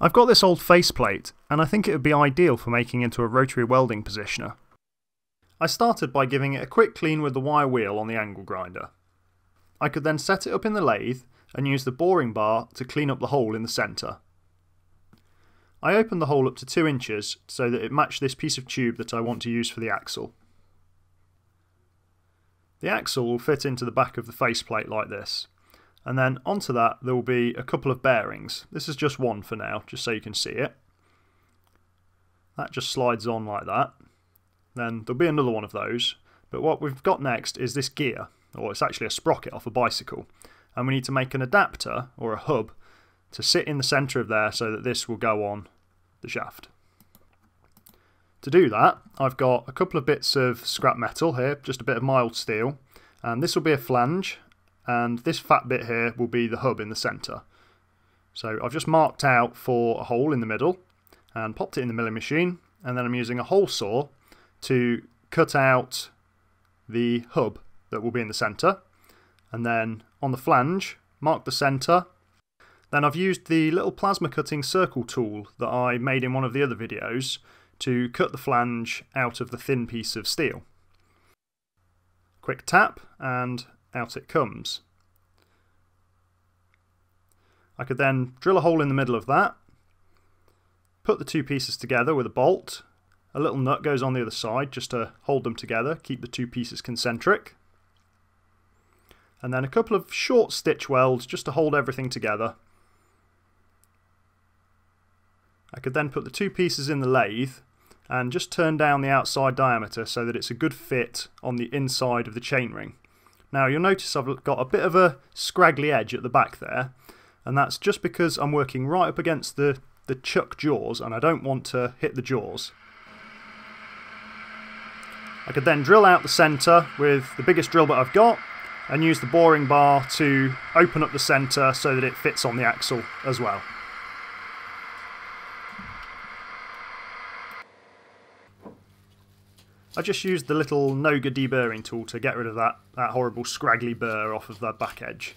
I've got this old faceplate, and I think it would be ideal for making into a rotary welding positioner. I started by giving it a quick clean with the wire wheel on the angle grinder. I could then set it up in the lathe and use the boring bar to clean up the hole in the centre. I opened the hole up to 2 inches so that it matched this piece of tube that I want to use for the axle. The axle will fit into the back of the faceplate like this. And then onto that there will be a couple of bearings. This is just one for now, just so you can see it. That just slides on like that. Then there'll be another one of those. But what we've got next is this gear, or it's actually a sprocket off a bicycle. And we need to make an adapter, or a hub, to sit in the centre of there so that this will go on the shaft. To do that, I've got a couple of bits of scrap metal here, just a bit of mild steel, and this will be a flange, and this fat bit here will be the hub in the centre. So I've just marked out for a hole in the middle, and popped it in the milling machine, and then I'm using a hole saw to cut out the hub that will be in the centre, and then on the flange, mark the centre, then I've used the little plasma cutting circle tool that I made in one of the other videos to cut the flange out of the thin piece of steel. Quick tap and out it comes. I could then drill a hole in the middle of that, put the two pieces together with a bolt, a little nut goes on the other side just to hold them together, keep the two pieces concentric, and then a couple of short stitch welds just to hold everything together. I could then put the two pieces in the lathe and just turn down the outside diameter so that it's a good fit on the inside of the chainring. Now you'll notice I've got a bit of a scraggly edge at the back there and that's just because I'm working right up against the, the chuck jaws and I don't want to hit the jaws. I could then drill out the centre with the biggest drill bit I've got and use the boring bar to open up the centre so that it fits on the axle as well. I just used the little Noga deburring tool to get rid of that, that horrible scraggly burr off of the back edge.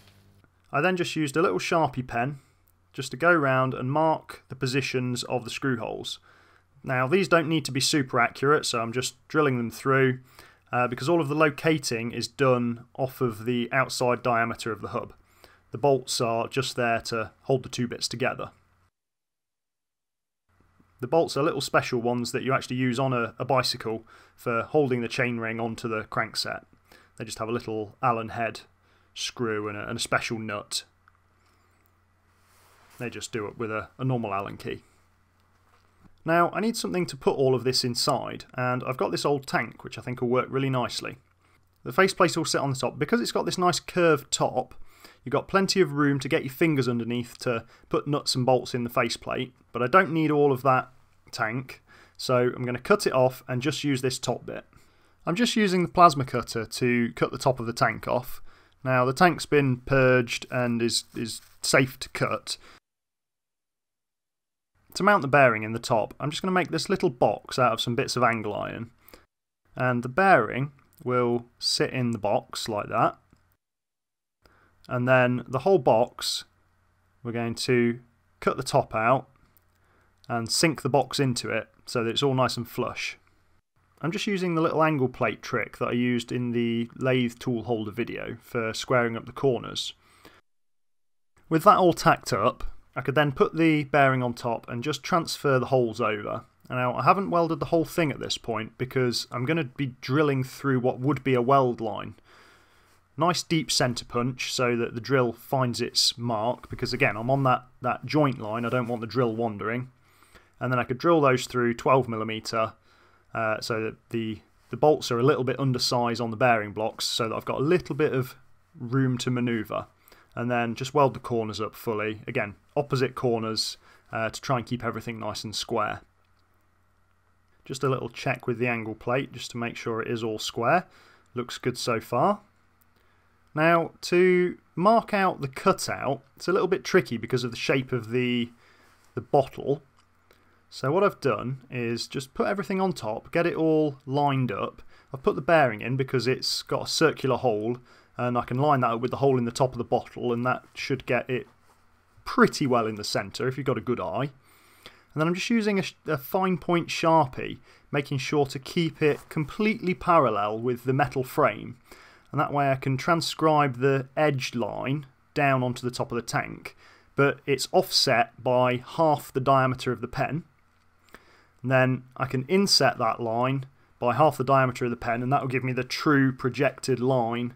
I then just used a little Sharpie pen just to go round and mark the positions of the screw holes. Now these don't need to be super accurate so I'm just drilling them through uh, because all of the locating is done off of the outside diameter of the hub. The bolts are just there to hold the two bits together. The bolts are little special ones that you actually use on a, a bicycle for holding the chainring onto the crankset. They just have a little Allen head screw and a, and a special nut. They just do it with a, a normal Allen key. Now, I need something to put all of this inside, and I've got this old tank which I think will work really nicely. The faceplate will sit on the top. Because it's got this nice curved top, You've got plenty of room to get your fingers underneath to put nuts and bolts in the faceplate, but I don't need all of that tank, so I'm going to cut it off and just use this top bit. I'm just using the plasma cutter to cut the top of the tank off. Now the tank's been purged and is, is safe to cut. To mount the bearing in the top, I'm just going to make this little box out of some bits of angle iron. And the bearing will sit in the box like that and then the whole box we're going to cut the top out and sink the box into it so that it's all nice and flush. I'm just using the little angle plate trick that I used in the lathe tool holder video for squaring up the corners. With that all tacked up, I could then put the bearing on top and just transfer the holes over. Now, I haven't welded the whole thing at this point because I'm going to be drilling through what would be a weld line. Nice deep centre punch so that the drill finds its mark because again I'm on that, that joint line, I don't want the drill wandering. And then I could drill those through 12mm uh, so that the, the bolts are a little bit undersized on the bearing blocks so that I've got a little bit of room to manoeuvre. And then just weld the corners up fully. Again, opposite corners uh, to try and keep everything nice and square. Just a little check with the angle plate just to make sure it is all square. Looks good so far. Now, to mark out the cutout, it's a little bit tricky because of the shape of the, the bottle. So what I've done is just put everything on top, get it all lined up. I've put the bearing in because it's got a circular hole and I can line that up with the hole in the top of the bottle and that should get it pretty well in the centre if you've got a good eye. And then I'm just using a, a fine point Sharpie, making sure to keep it completely parallel with the metal frame. And that way I can transcribe the edge line down onto the top of the tank, but it's offset by half the diameter of the pen. And then I can inset that line by half the diameter of the pen, and that will give me the true projected line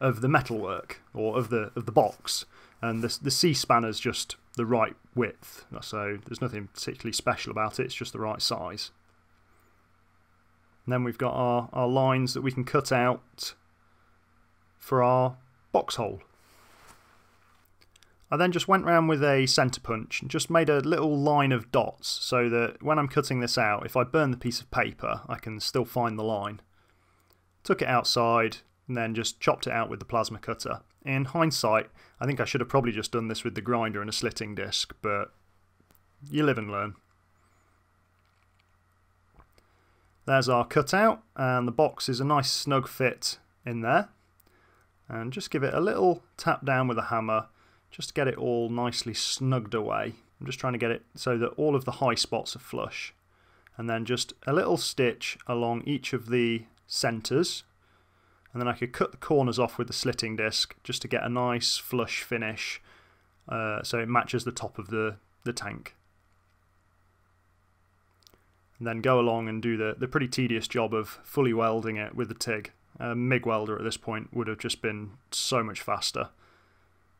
of the metalwork or of the of the box. And the the C spanner is just the right width, so there's nothing particularly special about it. It's just the right size. And then we've got our, our lines that we can cut out for our box hole. I then just went round with a centre punch and just made a little line of dots so that when I'm cutting this out, if I burn the piece of paper, I can still find the line. Took it outside and then just chopped it out with the plasma cutter. In hindsight, I think I should have probably just done this with the grinder and a slitting disc, but you live and learn. There's our cutout, and the box is a nice snug fit in there. And just give it a little tap down with a hammer just to get it all nicely snugged away. I'm just trying to get it so that all of the high spots are flush. And then just a little stitch along each of the centres. And then I could cut the corners off with the slitting disc just to get a nice flush finish uh, so it matches the top of the, the tank. And then go along and do the, the pretty tedious job of fully welding it with the TIG. A MIG welder at this point would have just been so much faster.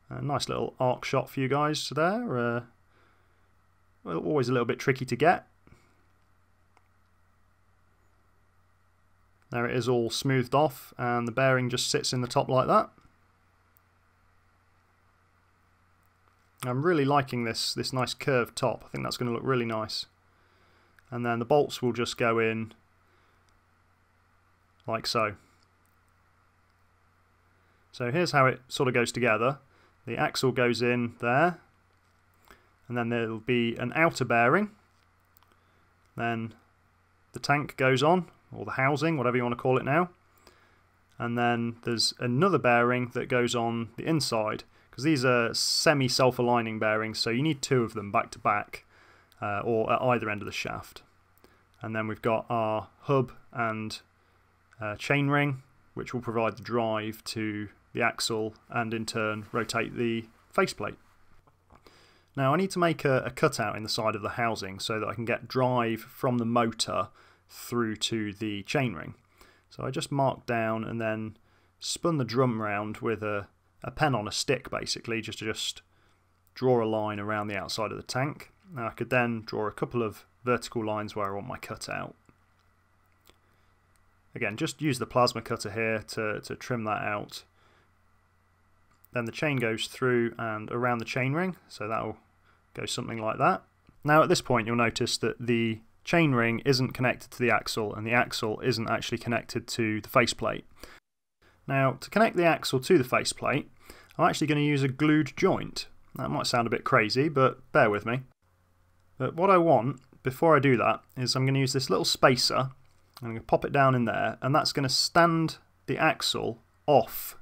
A nice little arc shot for you guys there. Uh, always a little bit tricky to get. There it is all smoothed off and the bearing just sits in the top like that. I'm really liking this, this nice curved top. I think that's going to look really nice. And then the bolts will just go in like so. So here's how it sort of goes together. The axle goes in there, and then there'll be an outer bearing. Then the tank goes on, or the housing, whatever you want to call it now. And then there's another bearing that goes on the inside, because these are semi self aligning bearings, so you need two of them back to back, uh, or at either end of the shaft. And then we've got our hub and uh, chainring, which will provide the drive to the axle and in turn rotate the faceplate. Now I need to make a, a cutout in the side of the housing so that I can get drive from the motor through to the chainring. So I just marked down and then spun the drum round with a, a pen on a stick basically just to just draw a line around the outside of the tank. Now I could then draw a couple of vertical lines where I want my cutout. Again, just use the plasma cutter here to, to trim that out then the chain goes through and around the chainring, so that will go something like that. Now at this point you'll notice that the chainring isn't connected to the axle and the axle isn't actually connected to the faceplate. Now to connect the axle to the faceplate I'm actually going to use a glued joint. That might sound a bit crazy but bear with me. But what I want before I do that is I'm going to use this little spacer I'm going to pop it down in there and that's going to stand the axle off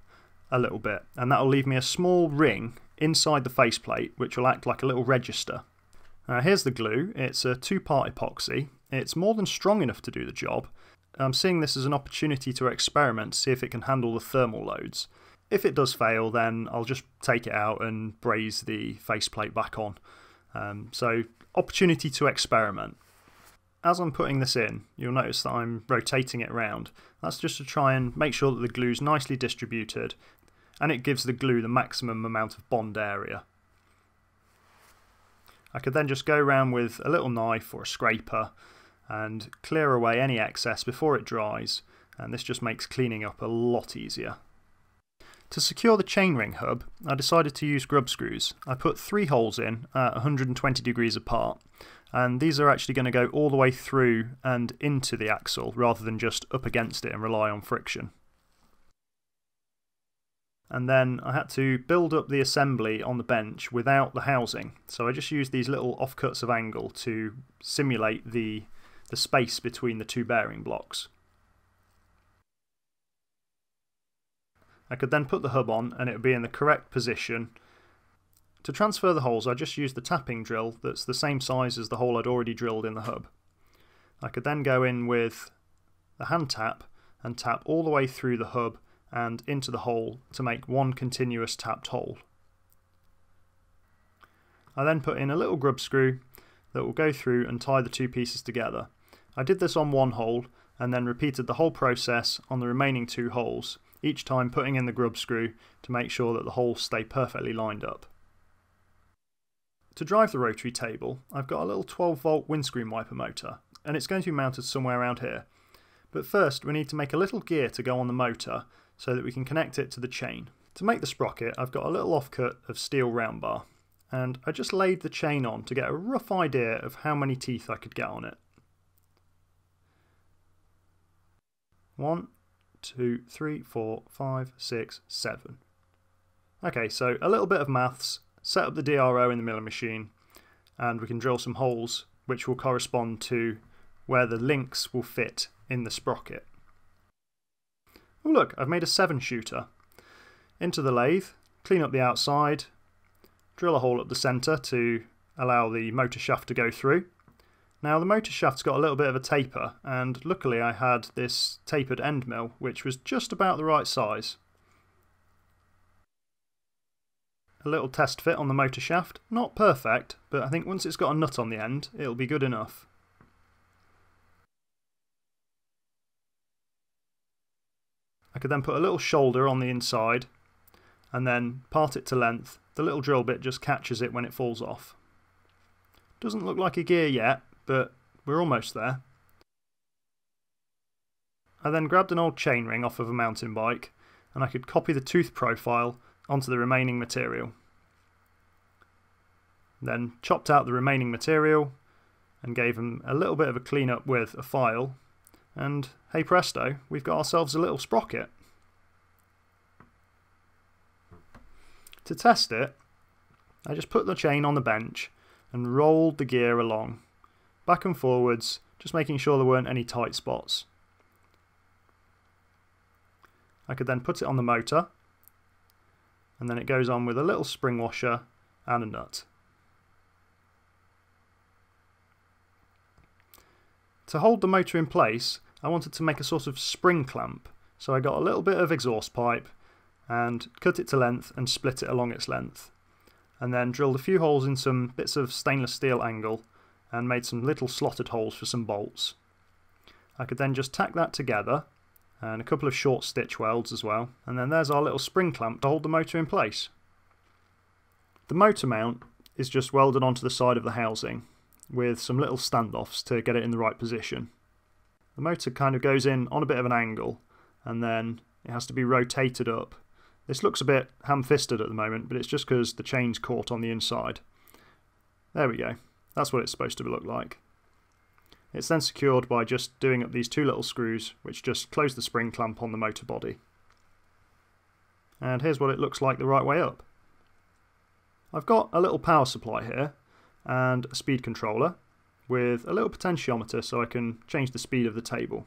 a little bit, and that will leave me a small ring inside the faceplate which will act like a little register. Now here's the glue, it's a two part epoxy, it's more than strong enough to do the job. I'm seeing this as an opportunity to experiment, see if it can handle the thermal loads. If it does fail, then I'll just take it out and braze the faceplate back on. Um, so, opportunity to experiment. As I'm putting this in, you'll notice that I'm rotating it around. That's just to try and make sure that the glue's nicely distributed and it gives the glue the maximum amount of bond area. I could then just go around with a little knife or a scraper and clear away any excess before it dries and this just makes cleaning up a lot easier. To secure the chainring hub, I decided to use grub screws. I put three holes in at 120 degrees apart and these are actually going to go all the way through and into the axle rather than just up against it and rely on friction and then I had to build up the assembly on the bench without the housing. So I just used these little offcuts of angle to simulate the, the space between the two bearing blocks. I could then put the hub on and it would be in the correct position To transfer the holes I just used the tapping drill that's the same size as the hole I'd already drilled in the hub. I could then go in with the hand tap and tap all the way through the hub and into the hole to make one continuous tapped hole. I then put in a little grub screw that will go through and tie the two pieces together. I did this on one hole and then repeated the whole process on the remaining two holes, each time putting in the grub screw to make sure that the holes stay perfectly lined up. To drive the rotary table, I've got a little 12 volt windscreen wiper motor, and it's going to be mounted somewhere around here. But first we need to make a little gear to go on the motor so that we can connect it to the chain. To make the sprocket I've got a little offcut of steel round bar and I just laid the chain on to get a rough idea of how many teeth I could get on it. One, two, three, four, five, six, seven. Okay, so a little bit of maths, set up the DRO in the milling machine, and we can drill some holes which will correspond to where the links will fit in the sprocket. Oh look, I've made a 7 shooter. Into the lathe, clean up the outside, drill a hole up the centre to allow the motor shaft to go through. Now the motor shaft's got a little bit of a taper and luckily I had this tapered end mill which was just about the right size. A little test fit on the motor shaft, not perfect but I think once it's got a nut on the end it'll be good enough. I could then put a little shoulder on the inside and then part it to length. The little drill bit just catches it when it falls off. Doesn't look like a gear yet, but we're almost there. I then grabbed an old chainring off of a mountain bike and I could copy the tooth profile onto the remaining material. Then chopped out the remaining material and gave them a little bit of a clean up with a file and hey presto, we've got ourselves a little sprocket. To test it, I just put the chain on the bench and rolled the gear along, back and forwards, just making sure there weren't any tight spots. I could then put it on the motor, and then it goes on with a little spring washer and a nut. To hold the motor in place, I wanted to make a sort of spring clamp, so I got a little bit of exhaust pipe and cut it to length and split it along its length. And then drilled a few holes in some bits of stainless steel angle and made some little slotted holes for some bolts. I could then just tack that together and a couple of short stitch welds as well and then there's our little spring clamp to hold the motor in place. The motor mount is just welded onto the side of the housing with some little standoffs to get it in the right position. The motor kind of goes in on a bit of an angle and then it has to be rotated up this looks a bit ham-fisted at the moment, but it's just because the chain's caught on the inside. There we go. That's what it's supposed to look like. It's then secured by just doing up these two little screws, which just close the spring clamp on the motor body. And here's what it looks like the right way up. I've got a little power supply here, and a speed controller, with a little potentiometer so I can change the speed of the table.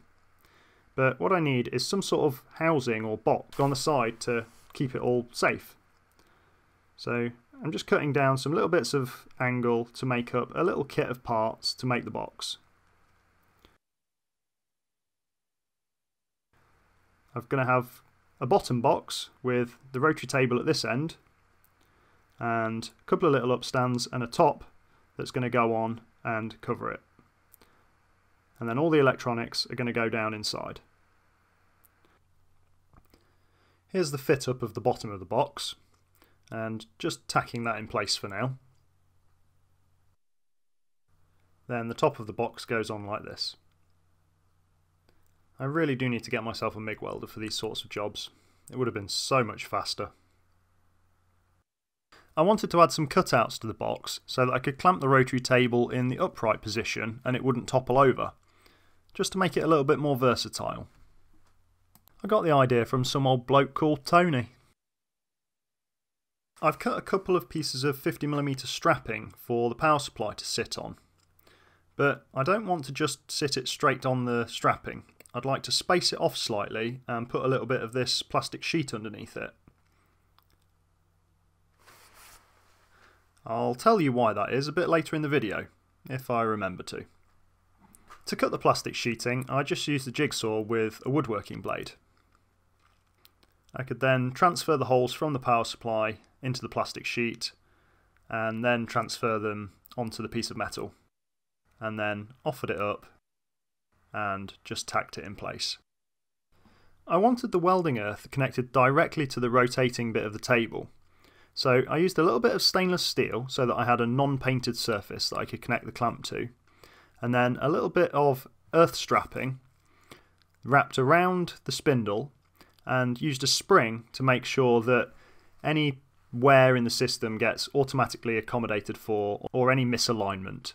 But what I need is some sort of housing or box on the side to keep it all safe. So I'm just cutting down some little bits of angle to make up a little kit of parts to make the box. I'm going to have a bottom box with the rotary table at this end and a couple of little upstands and a top that's going to go on and cover it. And then all the electronics are going to go down inside. Here's the fit up of the bottom of the box, and just tacking that in place for now. Then the top of the box goes on like this. I really do need to get myself a MIG welder for these sorts of jobs. It would have been so much faster. I wanted to add some cutouts to the box so that I could clamp the rotary table in the upright position and it wouldn't topple over, just to make it a little bit more versatile. I got the idea from some old bloke called Tony. I've cut a couple of pieces of 50mm strapping for the power supply to sit on. But I don't want to just sit it straight on the strapping. I'd like to space it off slightly and put a little bit of this plastic sheet underneath it. I'll tell you why that is a bit later in the video, if I remember to. To cut the plastic sheeting, I just used the jigsaw with a woodworking blade. I could then transfer the holes from the power supply into the plastic sheet and then transfer them onto the piece of metal and then offered it up and just tacked it in place. I wanted the welding earth connected directly to the rotating bit of the table so I used a little bit of stainless steel so that I had a non-painted surface that I could connect the clamp to and then a little bit of earth strapping wrapped around the spindle and used a spring to make sure that any wear in the system gets automatically accommodated for or any misalignment.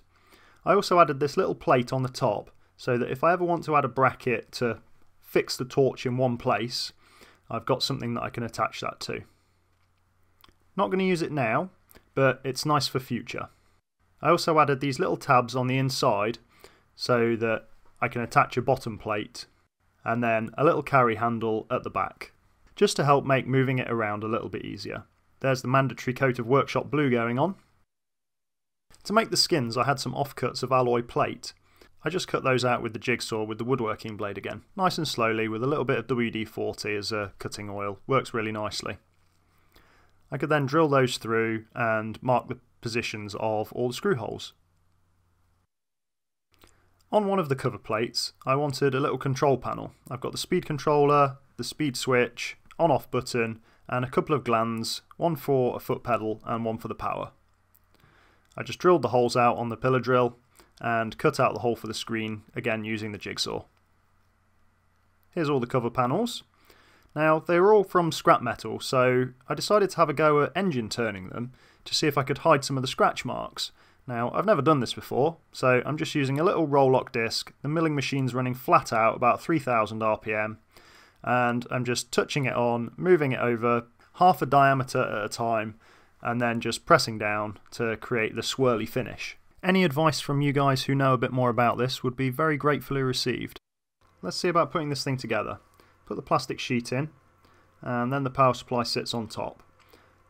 I also added this little plate on the top so that if I ever want to add a bracket to fix the torch in one place, I've got something that I can attach that to. Not going to use it now, but it's nice for future. I also added these little tabs on the inside so that I can attach a bottom plate and then a little carry handle at the back, just to help make moving it around a little bit easier. There's the mandatory coat of workshop blue going on. To make the skins I had some offcuts of alloy plate. I just cut those out with the jigsaw with the woodworking blade again, nice and slowly with a little bit of WD-40 as a cutting oil, works really nicely. I could then drill those through and mark the positions of all the screw holes. On one of the cover plates, I wanted a little control panel. I've got the speed controller, the speed switch, on off button, and a couple of glands, one for a foot pedal and one for the power. I just drilled the holes out on the pillar drill and cut out the hole for the screen, again using the jigsaw. Here's all the cover panels. Now, they were all from scrap metal, so I decided to have a go at engine turning them to see if I could hide some of the scratch marks. Now, I've never done this before, so I'm just using a little Roloc disc, the milling machine's running flat out about 3000 RPM, and I'm just touching it on, moving it over half a diameter at a time, and then just pressing down to create the swirly finish. Any advice from you guys who know a bit more about this would be very gratefully received. Let's see about putting this thing together. Put the plastic sheet in, and then the power supply sits on top.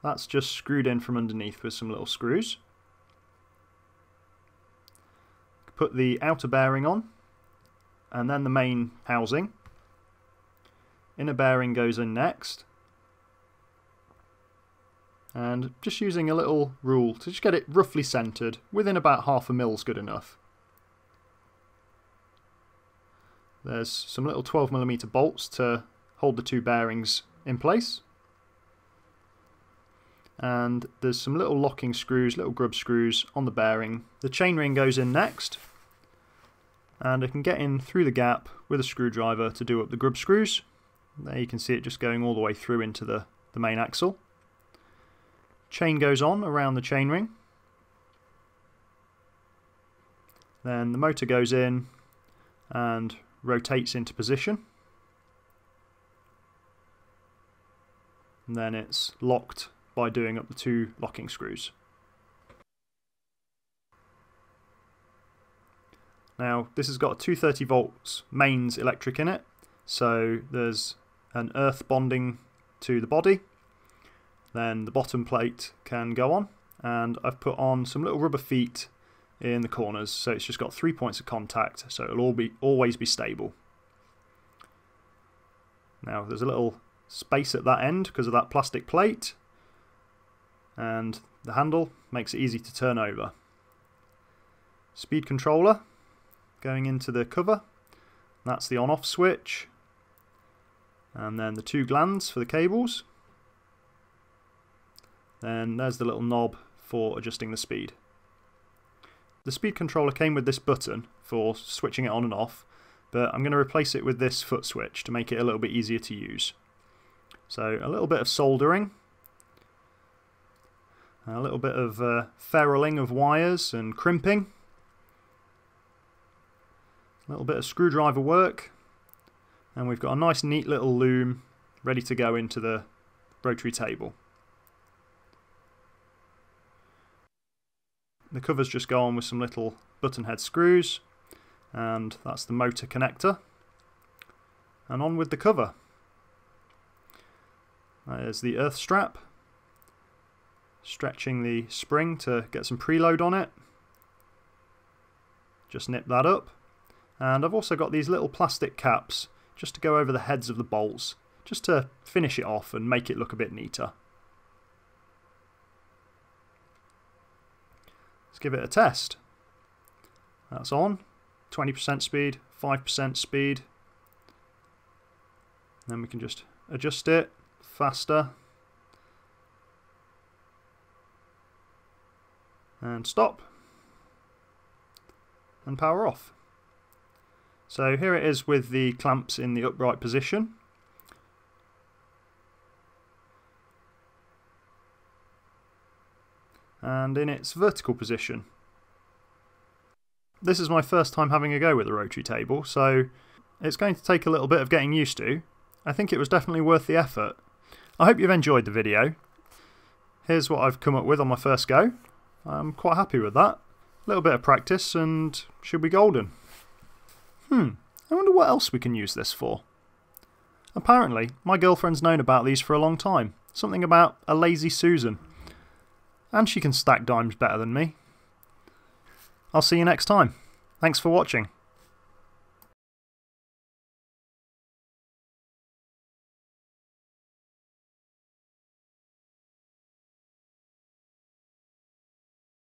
That's just screwed in from underneath with some little screws. Put the outer bearing on, and then the main housing. Inner bearing goes in next. And just using a little rule to just get it roughly centred, within about half a mil's good enough. There's some little 12mm bolts to hold the two bearings in place. And there's some little locking screws, little grub screws on the bearing. The chainring goes in next. And I can get in through the gap with a screwdriver to do up the grub screws. There you can see it just going all the way through into the, the main axle. Chain goes on around the chainring. Then the motor goes in and rotates into position. And then it's locked by doing up the two locking screws. Now this has got a 230 volts mains electric in it, so there's an earth bonding to the body. Then the bottom plate can go on, and I've put on some little rubber feet in the corners. So it's just got three points of contact, so it'll all be, always be stable. Now there's a little space at that end because of that plastic plate, and the handle makes it easy to turn over. Speed controller going into the cover, that's the on-off switch, and then the two glands for the cables. Then there's the little knob for adjusting the speed. The speed controller came with this button for switching it on and off, but I'm going to replace it with this foot switch to make it a little bit easier to use. So a little bit of soldering, a little bit of uh, ferruling of wires and crimping, a little bit of screwdriver work, and we've got a nice neat little loom ready to go into the rotary table. The covers just go on with some little button head screws and that's the motor connector and on with the cover. That is the earth strap stretching the spring to get some preload on it. Just nip that up. And I've also got these little plastic caps just to go over the heads of the bolts, just to finish it off and make it look a bit neater. Let's give it a test. That's on. 20% speed, 5% speed. Then we can just adjust it faster. And stop. And power off. So here it is with the clamps in the upright position. And in its vertical position. This is my first time having a go with the rotary table, so it's going to take a little bit of getting used to. I think it was definitely worth the effort. I hope you've enjoyed the video. Here's what I've come up with on my first go. I'm quite happy with that. A little bit of practice and should be golden. Hmm, I wonder what else we can use this for. Apparently, my girlfriend's known about these for a long time. Something about a lazy Susan. And she can stack dimes better than me. I'll see you next time. Thanks for watching.